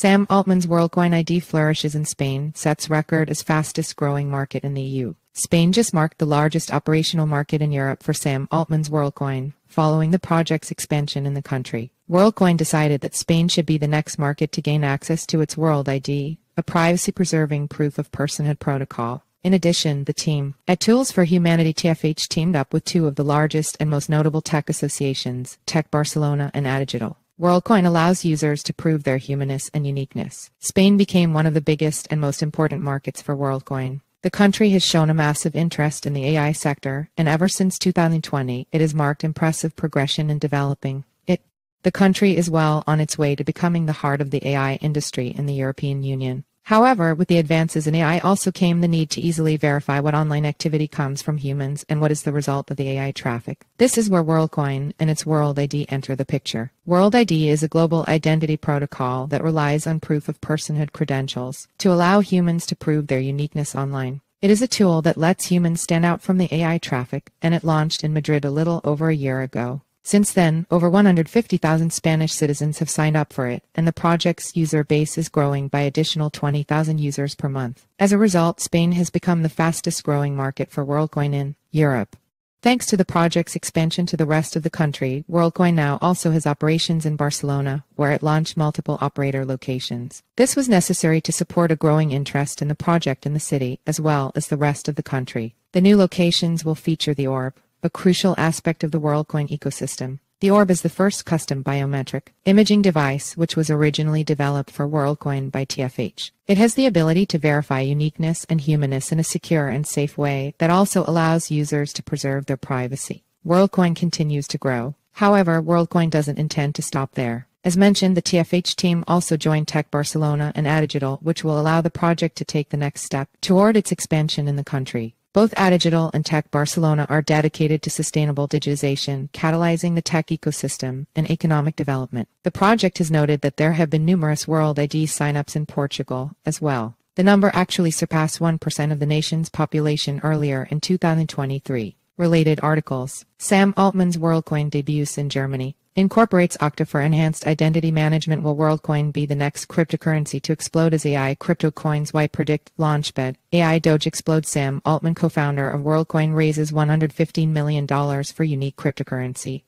Sam Altman's WorldCoin ID flourishes in Spain, sets record as fastest growing market in the EU. Spain just marked the largest operational market in Europe for Sam Altman's WorldCoin, following the project's expansion in the country. WorldCoin decided that Spain should be the next market to gain access to its World ID, a privacy-preserving proof of personhood protocol. In addition, the team at Tools for Humanity TFH teamed up with two of the largest and most notable tech associations, Tech Barcelona and Adigital. WorldCoin allows users to prove their humanness and uniqueness. Spain became one of the biggest and most important markets for WorldCoin. The country has shown a massive interest in the AI sector, and ever since 2020, it has marked impressive progression in developing it. The country is well on its way to becoming the heart of the AI industry in the European Union. However, with the advances in AI also came the need to easily verify what online activity comes from humans and what is the result of the AI traffic. This is where WorldCoin and its World ID enter the picture. World ID is a global identity protocol that relies on proof of personhood credentials to allow humans to prove their uniqueness online. It is a tool that lets humans stand out from the AI traffic, and it launched in Madrid a little over a year ago. Since then, over 150,000 Spanish citizens have signed up for it, and the project's user base is growing by additional 20,000 users per month. As a result, Spain has become the fastest growing market for WorldCoin in Europe. Thanks to the project's expansion to the rest of the country, WorldCoin now also has operations in Barcelona, where it launched multiple operator locations. This was necessary to support a growing interest in the project in the city, as well as the rest of the country. The new locations will feature the orb, a crucial aspect of the WorldCoin ecosystem. The orb is the first custom biometric imaging device which was originally developed for WorldCoin by TFH. It has the ability to verify uniqueness and humanness in a secure and safe way that also allows users to preserve their privacy. WorldCoin continues to grow. However, WorldCoin doesn't intend to stop there. As mentioned, the TFH team also joined Tech Barcelona and Adigital, which will allow the project to take the next step toward its expansion in the country. Both Adigital and Tech Barcelona are dedicated to sustainable digitization, catalyzing the tech ecosystem and economic development. The project has noted that there have been numerous World ID signups in Portugal as well. The number actually surpassed 1% of the nation's population earlier in 2023. Related articles Sam Altman's WorldCoin debuts in Germany, incorporates Okta for enhanced identity management. Will WorldCoin be the next cryptocurrency to explode as AI crypto coins? white predict launchbed? AI Doge explodes. Sam Altman, co founder of WorldCoin, raises $115 million for unique cryptocurrency.